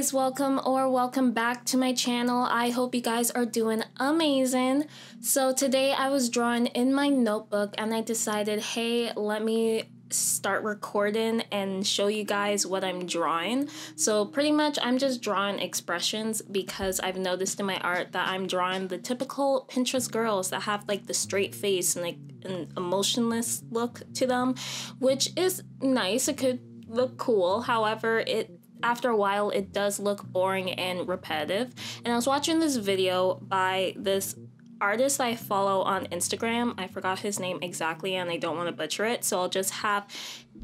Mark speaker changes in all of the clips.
Speaker 1: guys, welcome or welcome back to my channel. I hope you guys are doing amazing. So today I was drawing in my notebook and I decided, hey, let me start recording and show you guys what I'm drawing. So pretty much I'm just drawing expressions because I've noticed in my art that I'm drawing the typical Pinterest girls that have like the straight face and like an emotionless look to them, which is nice. It could look cool. However, it after a while it does look boring and repetitive. And I was watching this video by this artist I follow on Instagram. I forgot his name exactly and I don't want to butcher it, so I'll just have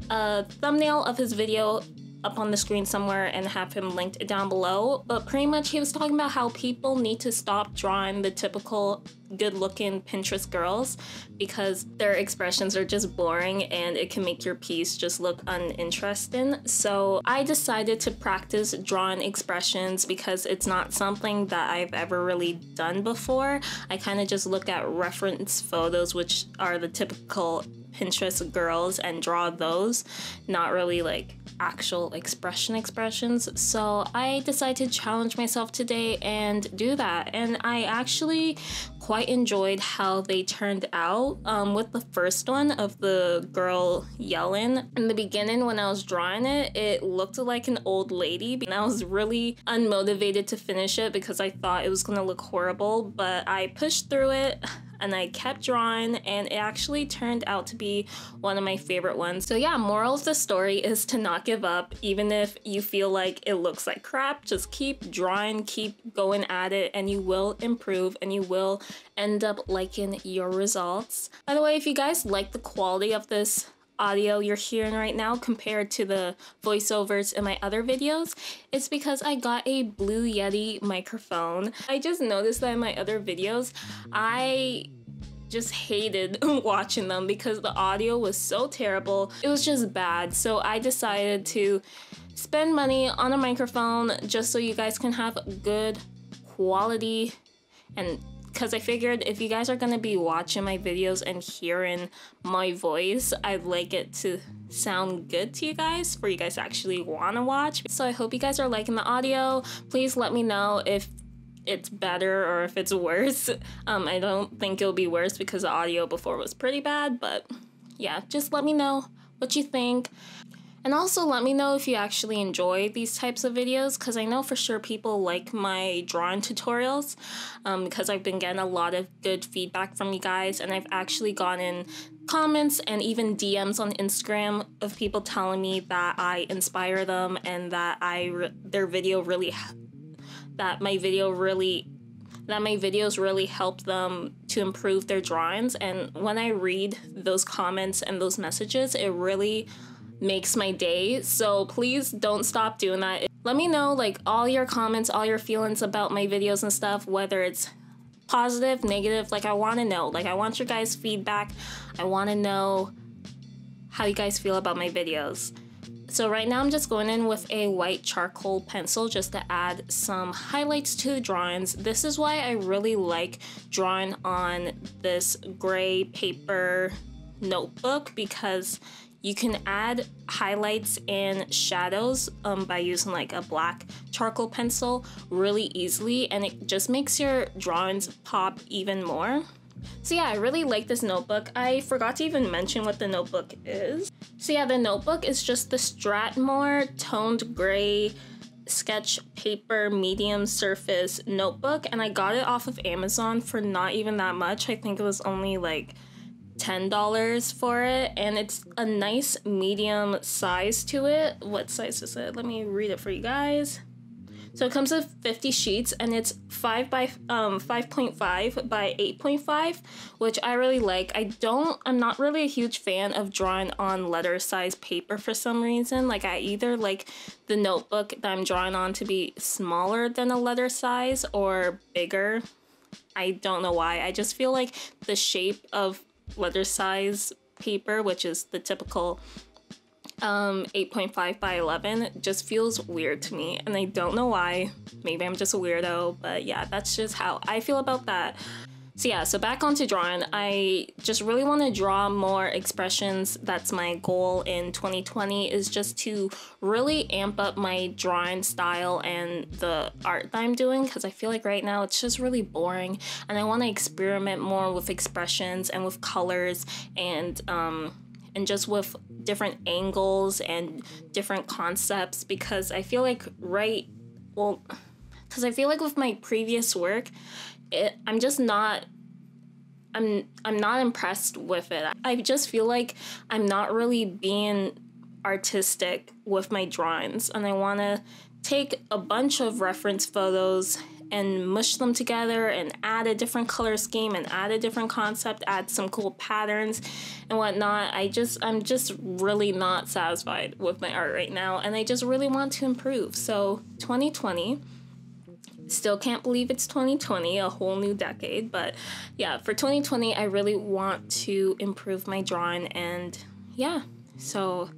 Speaker 1: a thumbnail of his video up on the screen somewhere and have him linked down below. But pretty much he was talking about how people need to stop drawing the typical good looking Pinterest girls because their expressions are just boring and it can make your piece just look uninteresting. So I decided to practice drawing expressions because it's not something that I've ever really done before. I kind of just look at reference photos, which are the typical Pinterest girls, and draw those, not really like actual expression expressions. So I decided to challenge myself today and do that. And I actually quite enjoyed how they turned out um, with the first one of the girl yelling. In the beginning, when I was drawing it, it looked like an old lady, and I was really unmotivated to finish it because I thought it was gonna look horrible, but I pushed through it and I kept drawing and it actually turned out to be one of my favorite ones. So yeah, moral of the story is to not give up even if you feel like it looks like crap. Just keep drawing, keep going at it and you will improve and you will end up liking your results. By the way, if you guys like the quality of this audio you're hearing right now compared to the voiceovers in my other videos, it's because I got a Blue Yeti microphone. I just noticed that in my other videos, I just hated watching them because the audio was so terrible. It was just bad. So I decided to spend money on a microphone just so you guys can have good quality and because I figured if you guys are gonna be watching my videos and hearing my voice, I'd like it to sound good to you guys for you guys to actually wanna watch. So I hope you guys are liking the audio. Please let me know if it's better or if it's worse. Um, I don't think it'll be worse because the audio before was pretty bad, but yeah, just let me know what you think. And also let me know if you actually enjoy these types of videos because I know for sure people like my drawing tutorials um, because I've been getting a lot of good feedback from you guys and I've actually gotten comments and even DMs on Instagram of people telling me that I inspire them and that I their video really that my video really that my videos really help them to improve their drawings. And when I read those comments and those messages it really makes my day. So please don't stop doing that. Let me know like all your comments, all your feelings about my videos and stuff, whether it's positive, negative, like I want to know. Like I want your guys' feedback. I want to know how you guys feel about my videos. So right now I'm just going in with a white charcoal pencil just to add some highlights to the drawings. This is why I really like drawing on this gray paper notebook because you can add highlights and shadows um, by using like a black charcoal pencil really easily and it just makes your drawings pop even more. So yeah, I really like this notebook. I forgot to even mention what the notebook is. So yeah, the notebook is just the Strathmore toned gray sketch paper medium surface notebook and I got it off of Amazon for not even that much. I think it was only like $10 for it and it's a nice medium size to it. What size is it? Let me read it for you guys. So it comes with 50 sheets and it's 5 by um 5.5 by 8.5, which I really like. I don't I'm not really a huge fan of drawing on letter size paper for some reason. Like I either like the notebook that I'm drawing on to be smaller than a letter size or bigger. I don't know why. I just feel like the shape of letter size paper, which is the typical um, 8.5 by 11 just feels weird to me and I don't know why. Maybe I'm just a weirdo, but yeah, that's just how I feel about that. So yeah, so back onto drawing. I just really want to draw more expressions. That's my goal in 2020 is just to really amp up my drawing style and the art that I'm doing because I feel like right now it's just really boring and I want to experiment more with expressions and with colors and um and just with different angles and different concepts because I feel like right well because I feel like with my previous work it, I'm just not I'm I'm not impressed with it. I just feel like I'm not really being artistic with my drawings and I want to take a bunch of reference photos and mush them together and add a different color scheme and add a different concept, add some cool patterns and whatnot. I just, I'm just really not satisfied with my art right now and I just really want to improve. So, 2020 Still can't believe it's 2020, a whole new decade. But yeah, for 2020, I really want to improve my drawing. And yeah, so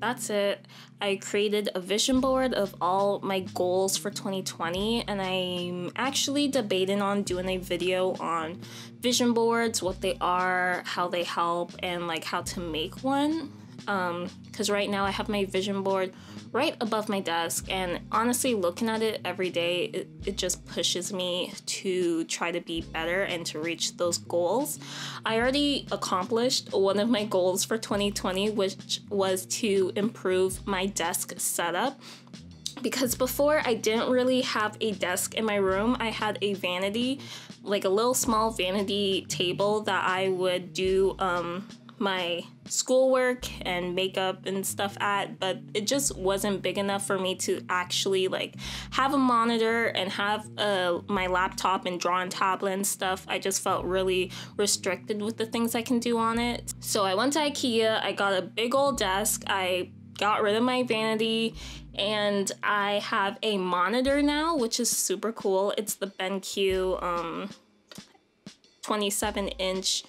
Speaker 1: that's it. I created a vision board of all my goals for 2020, and I'm actually debating on doing a video on vision boards, what they are, how they help, and like how to make one. Because um, right now I have my vision board right above my desk and honestly looking at it every day it, it just pushes me to try to be better and to reach those goals i already accomplished one of my goals for 2020 which was to improve my desk setup because before I didn't really have a desk in my room. I had a vanity, like a little small vanity table that I would do um, my schoolwork and makeup and stuff at, but it just wasn't big enough for me to actually like have a monitor and have uh, my laptop and drawing tablet and stuff. I just felt really restricted with the things I can do on it. So I went to IKEA, I got a big old desk, I got rid of my vanity and I have a monitor now, which is super cool. It's the BenQ um, 27 inch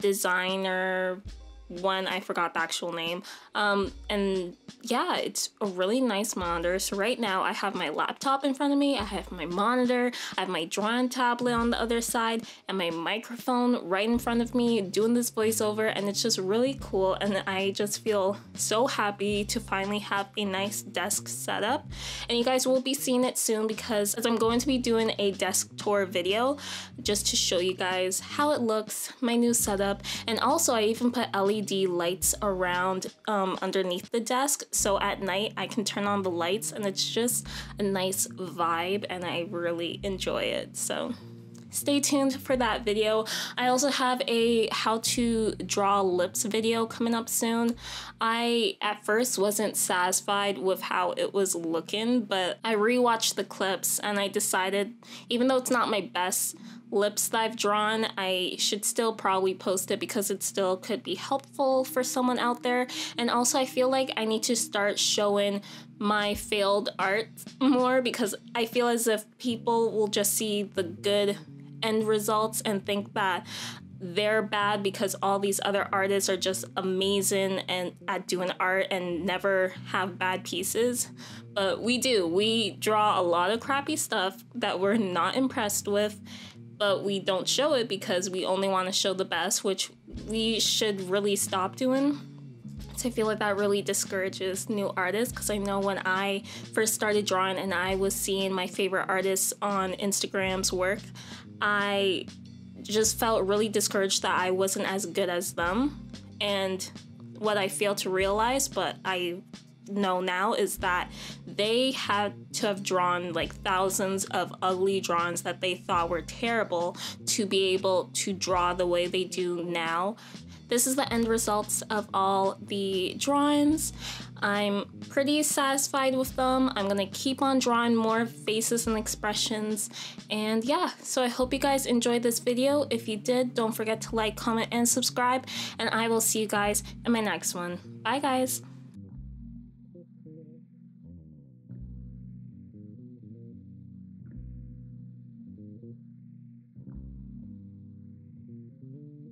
Speaker 1: designer one i forgot the actual name. Um, and yeah it's a really nice monitor. So right now i have my laptop in front of me i have my monitor i have my drawing tablet on the other side and my microphone right in front of me doing this voiceover and it's just really cool and i just feel so happy to finally have a nice desk setup. And you guys will be seeing it soon because as i'm going to be doing a desk tour video just to show you guys how it looks my new setup and also i even put LED LED lights around um, underneath the desk. So at night I can turn on the lights and it's just a nice vibe and I really enjoy it. So stay tuned for that video. I also have a how to draw lips video coming up soon. I at first wasn't satisfied with how it was looking, but I rewatched the clips and I decided even though it's not my best lips that I've drawn, I should still probably post it because it still could be helpful for someone out there. And also, I feel like I need to start showing my failed art more because I feel as if people will just see the good end results and think that they're bad because all these other artists are just amazing and at doing art and never have bad pieces. But we do. We draw a lot of crappy stuff that we're not impressed with but we don't show it because we only want to show the best, which we should really stop doing. So I feel like that really discourages new artists because I know when I first started drawing and I was seeing my favorite artists on Instagram's work, I just felt really discouraged that I wasn't as good as them. And what I failed to realize, but I know now is that they had to have drawn like thousands of ugly drawings that they thought were terrible to be able to draw the way they do now. This is the end results of all the drawings. I'm pretty satisfied with them. I'm gonna keep on drawing more faces and expressions. And yeah, so I hope you guys enjoyed this video. If you did, don't forget to like, comment, and subscribe. And I will see you guys in my next one. Bye guys. Thank you.